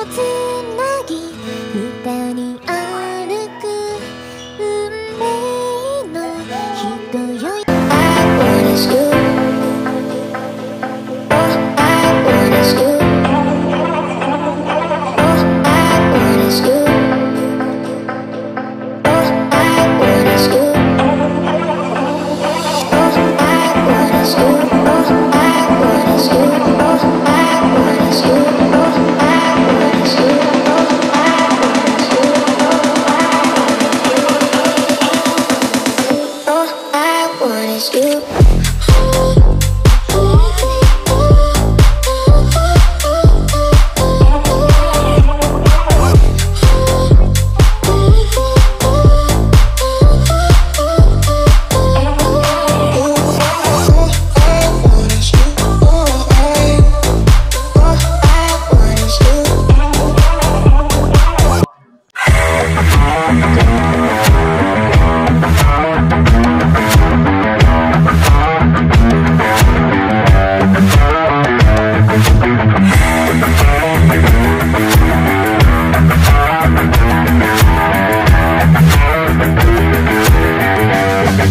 我听 you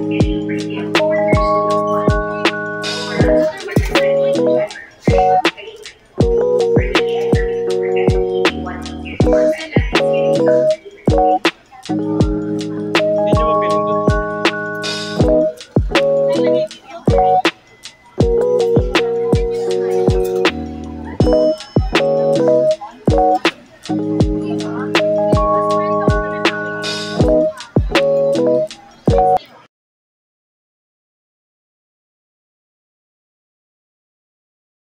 Podcast.